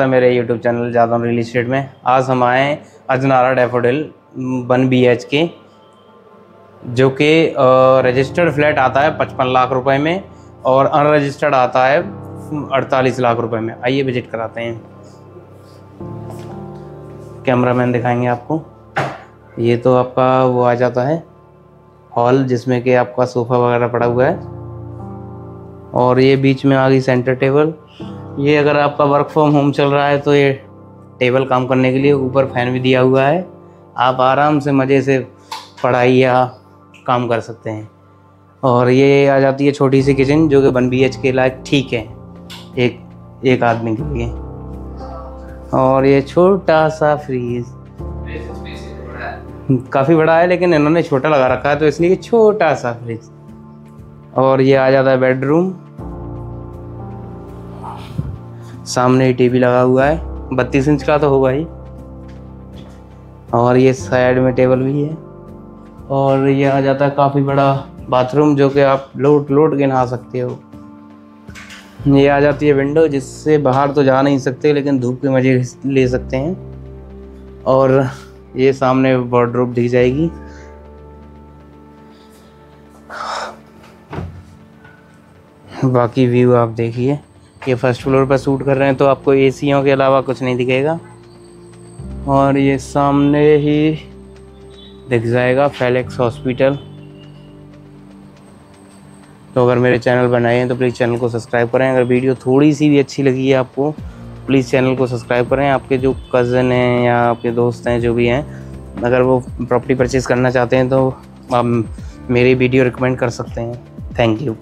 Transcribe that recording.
था मेरे YouTube channel ज़्यादा रियल इस्टेट में। आज हम आए Ajnara Daffodil one B H K, जो कि रजिस्टर्ड फ्लैट आता है पचपन लाख रुपए में और अनरजिस्टर्ड आता है अड़तालीस लाख रुपए में। आइए विज़िट कराते हैं। कैमरामैन दिखाएँगे आपको। ये तो आपका, वो आ जाता है हॉल जिसमें कि आपका सोफ़ा वगैरह पड़ा हुआ है। और ये बीच में आ गई सेंटर टेबल ये अगर आपका वर्क फ्रॉम होम चल रहा है तो ये टेबल काम करने के लिए ऊपर फ़ैन भी दिया हुआ है। आप आराम से मज़े से पढ़ाई या काम कर सकते हैं। और ये आ जाती है छोटी सी किचन जो कि वन बी एच के लायक ठीक है, एक एक आदमी के लिए। और ये छोटा सा फ्रीज काफ़ी बड़ा है, लेकिन इन्होंने छोटा लगा रखा है तो इसलिए छोटा सा फ्रिज और ये आ जाता है बेडरूम सामने टीवी लगा हुआ है। बत्तीस इंच का तो होगा ही। और ये साइड में टेबल भी है। और ये आ जाता है काफ़ी बड़ा बाथरूम जो कि आप लोट लोट के नहा सकते हो। ये आ जाती है विंडो जिससे बाहर तो जा नहीं सकते, लेकिन धूप के मज़े ले सकते हैं। और ये सामने वार्ड्रोब दी जाएगी। बाकी व्यू आप देखिए। ये फ़र्स्ट फ्लोर पर सूट कर रहे हैं तो आपको एसियों के अलावा कुछ नहीं दिखेगा। और ये सामने ही दिख जाएगा फेलेक्स हॉस्पिटल तो अगर मेरे चैनल बनाए हैं तो प्लीज़ चैनल को सब्सक्राइब करें। अगर वीडियो थोड़ी सी भी अच्छी लगी है आपको प्लीज़ चैनल को सब्सक्राइब करें। आपके जो कज़न हैं या आपके दोस्त हैं, जो भी हैं, अगर वो प्रॉपर्टी परचेज़ करना चाहते हैं तो आप मेरी वीडियो रिकमेंड कर सकते हैं। Thank you